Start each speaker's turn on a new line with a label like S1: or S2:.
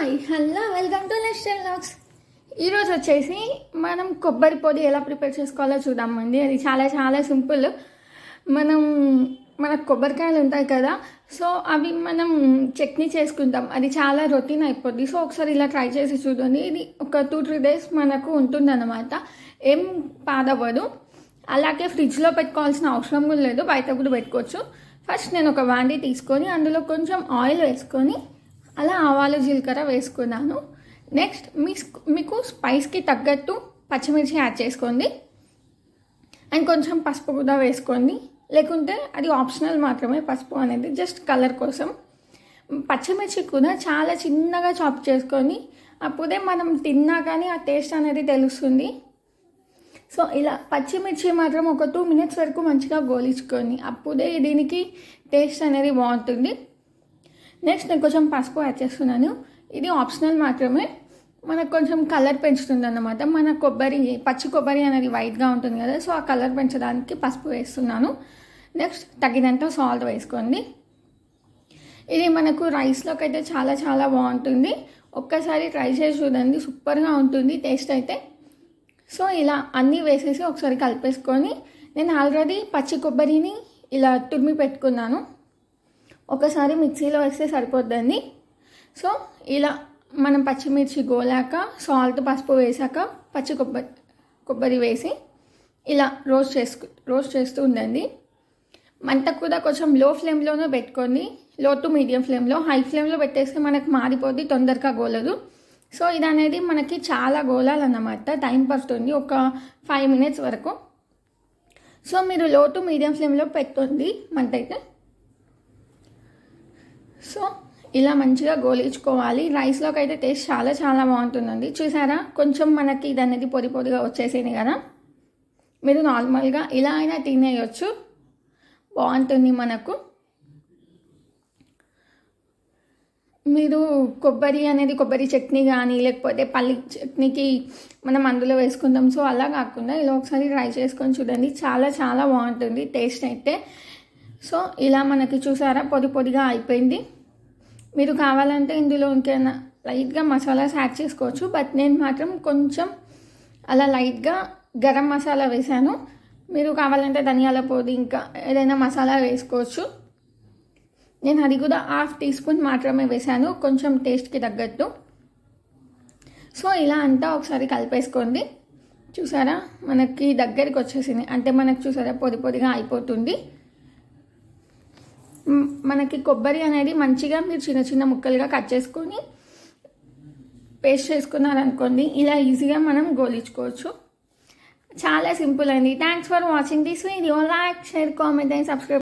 S1: Hi hello welcome to లెస్టర్ లాక్స్. ఈరోజు వచ్చేసి మనం కొబ్బరి పొడి ఎలా ప్రిపేర్ చేసుకోవాలో చూద్దామండి. అది చాలా చాలా సింపుల్. మనం మన కొబ్బరికాయలు ఉంటాయి కదా సో అవి మనం చట్నీ చేసుకుంటాం. అది చాలా రొటీన్ అయిపోద్ది. సో ఒకసారి ఇలా ట్రై చేసి చూడండి. ఇది ఒక టూ త్రీ డేస్ మనకు ఉంటుందన్నమాట. ఏం పాదవ్వదు అలాగే ఫ్రిడ్జ్లో పెట్టుకోవాల్సిన అవసరం కూడా లేదు. బయట కూడా పెట్టుకోవచ్చు. ఫస్ట్ నేను ఒక వాండి తీసుకొని అందులో కొంచెం ఆయిల్ వేసుకొని అలా ఆవాలు జీలకర్ర వేసుకున్నాను. నెక్స్ట్ మీ మీకు స్పైస్కి తగ్గట్టు పచ్చిమిర్చి యాడ్ చేసుకోండి. అండ్ కొంచెం పసుపు కూడా వేసుకోండి. లేకుంటే అది ఆప్షనల్ మాత్రమే పసుపు అనేది జస్ట్ కలర్ కోసం. పచ్చిమిర్చి కూడా చాలా చిన్నగా చాప్ చేసుకొని అప్పుడే మనం తిన్నా కానీ ఆ టేస్ట్ అనేది తెలుస్తుంది. సో ఇలా పచ్చిమిర్చి మాత్రం ఒక టూ మినిట్స్ వరకు మంచిగా గోలించుకొని అప్పుడే దీనికి టేస్ట్ అనేది బాగుంటుంది. నెక్స్ట్ నేను కొంచెం పసుపు యాడ్ చేస్తున్నాను. ఇది ఆప్షనల్ మాత్రమే. మనకు కొంచెం కలర్ పెంచుతుంది అన్నమాట మన కొబ్బరి పచ్చి కొబ్బరి అనేది వైట్గా ఉంటుంది కదా సో ఆ కలర్ పెంచడానికి పసుపు వేస్తున్నాను. నెక్స్ట్ తగినంత సాల్ట్ వేసుకోండి. ఇది మనకు రైస్లోకి అయితే చాలా చాలా బాగుంటుంది. ఒక్కసారి ట్రై చేసి చూడండి సూపర్గా ఉంటుంది టేస్ట్ అయితే. సో ఇలా అన్నీ వేసేసి ఒకసారి కలిపేసుకొని నేను ఆల్రెడీ పచ్చి కొబ్బరిని ఇలా తురిమి పెట్టుకున్నాను. ఒకసారి మిక్సీలో వేస్తే సరిపోద్దండి. సో ఇలా మనం పచ్చిమిర్చి గోలాక సాల్ట్ పసుపు వేసాక పచ్చి కొబ్బరి కొబ్బరి వేసి ఇలా రోస్ట్ చేసుకు రోస్ట్ చేస్తూ ఉండండి. మంట కూడా కొంచెం లో ఫ్లేమ్లోనూ పెట్టుకోండి. లో టు మీడియం ఫ్లేమ్లో హై ఫ్లేమ్లో పెట్టేస్తే మనకు మారిపోద్ది తొందరగా గోలదు. సో ఇది అనేది మనకి చాలా గోలాలన్నమాట. టైం పడుతుంది ఒక ఫైవ్ మినిట్స్ వరకు. సో మీరు లో టు మీడియం ఫ్లేమ్లో పెట్టుకోండి మంట అయితే. సో ఇలా మంచిగా గోలించుకోవాలి. రైస్లోకి అయితే టేస్ట్ చాలా చాలా బాగుంటుందండి. చూసారా? కొంచెం మనకి ఇది అనేది పొడి పొడిగా వచ్చేసింది కదా. మీరు నార్మల్గా ఇలా అయినా తినేయచ్చు. బాగుంటుంది మనకు. మీరు కొబ్బరి అనేది కొబ్బరి చట్నీ కానీ లేకపోతే పల్లి చట్నీకి మనం అందులో వేసుకుందాం. సో అలా కాకుండా ఇలా ఒకసారి ట్రై చేసుకొని చూడండి. చాలా చాలా బాగుంటుంది టేస్ట్ అయితే. సో ఇలా మనకి చూసారా? పొడి పొడిగా అయిపోయింది. మీరు కావాలంటే ఇందులో ఇంకేమైనా లైట్గా మసాలాస్ యాడ్ చేసుకోవచ్చు. బట్ నేను మాత్రం కొంచెం అలా లైట్గా గరం మసాలా వేసాను మీరు కావాలంటే ధనియాల పొడి ఇంకా ఏదైనా మసాలా వేసుకోవచ్చు. నేను అది కూడా హాఫ్ టీ స్పూన్ మాత్రమే వేసాను కొంచెం టేస్ట్కి తగ్గట్టు. సో ఇలా అంతా ఒకసారి కలిపేసుకోండి. చూసారా? మనకి దగ్గరికి వచ్చేసింది. అంటే మనకు చూసారా? పొడి పొడిగా అయిపోతుంది. మనకి కొబ్బరి అనేది మంచిగా మీరు చిన్న చిన్న ముక్కలుగా కట్ చేసుకొని పేస్ట్ చేసుకున్నారనుకోండి ఇలా ఈజీగా మనం గోలించుకోవచ్చు. చాలా సింపుల్ అండి. Thanks for watching this video like share comment and subscribe